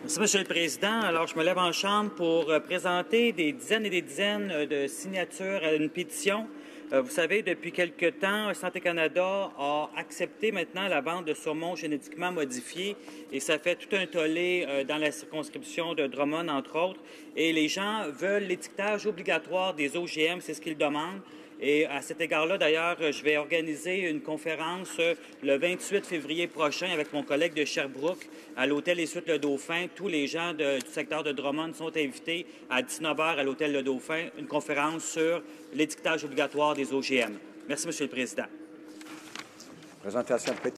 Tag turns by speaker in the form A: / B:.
A: Merci, Monsieur le Président. Alors, je me lève en chambre pour euh, présenter des dizaines et des dizaines euh, de signatures à une pétition. Euh, vous savez, depuis quelque temps, Santé Canada a accepté maintenant la vente de saumon génétiquement modifié et ça fait tout un tollé dans la circonscription de Drummond, entre autres. Et les gens veulent l'étiquetage obligatoire des OGM, c'est ce qu'ils demandent. Et à cet égard-là, d'ailleurs, je vais organiser une conférence euh, le 28 février prochain avec mon collègue de Sherbrooke à l'hôtel Les Suites Le Dauphin. Tous les gens du secteur de Drummond sont invités à 19h à l'hôtel Le Dauphin, une conférence sur l'étiquetage obligatoire des OGM. Merci, Monsieur le Président.
B: Présentation